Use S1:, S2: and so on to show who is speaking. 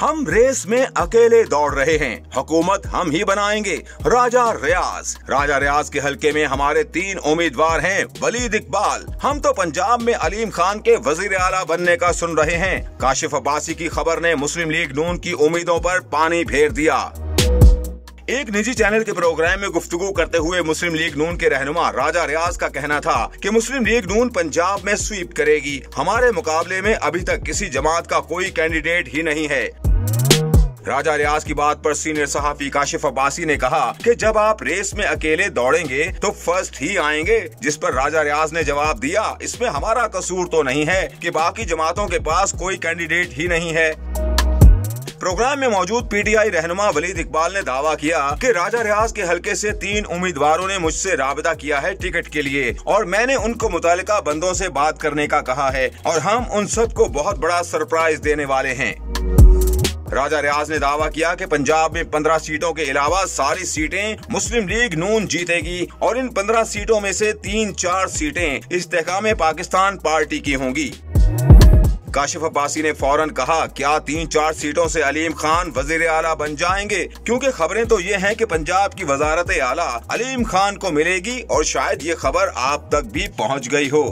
S1: हम रेस में अकेले दौड़ रहे हैं। हुकूमत हम ही बनाएँगे। राजा रियाज। राजा रियाज के हलके में हमारे तीन उम्मीदवार हैं, वलीद इकबाल। हम तो पंजाब में अलीम खान के वज़ीर आला बनने का सुन रहे हैं। काशिफ अब्बासी की खबर ने मुस्लिम लीग नून की उम्मीदों पर पानी फेर दिया। एक निजी चैनल के प्रोग्राम में गुफ्तगु करते हुए मुस्लिम लीग नून के रहनुमा राजा रियाज का कहना था कि मुस्लिम लीग नून पंजाब में स्वीप करेगी। हमारे मुकाबले में अभी तक किसी जमात का कोई कैंडिडेट ही नहीं है। राजा रियाज की बात पर सीनियर सहाफी काशिफ अब्बासी ने कहा कि जब आप रेस में अकेले दौड़ेंगे तो फ़र्स्ट ही आएँगे, जिस पर राजा रियाज ने जवाब दिया, इसमें हमारा कसूर तो नहीं है कि बाकी जमातों के पास कोई कैंडिडेट ही नहीं है। प्रोग्राम में मौजूद पीटीआई रहनुमा वलीद इकबाल ने दावा किया कि राजा रियाज के हलके से तीन उम्मीदवारों ने मुझसे राबता किया है टिकट के लिए और मैंने उनको मुतल बंदों से बात करने का कहा है और हम उन सबको बहुत बड़ा सरप्राइज़ देने वाले हैं। राजा रियाज ने दावा किया कि पंजाब में पंद्रह सीटों के अलावा सारी सीटें मुस्लिम लीग नून जीतेगी और इन पंद्रह सीटों में से तीन चार सीटें इस्तेकाम पाकिस्तान पार्टी की होंगी। काशिफ अब्बासी ने फ़ौरन कहा, क्या तीन चार सीटों से अलीम खान वज़ीर आला बन जाएँगे? क्योंकि खबरें तो ये हैं कि पंजाब की वजारत आला अलीम खान को मिलेगी और शायद ये खबर आप तक भी पहुँच गई हो।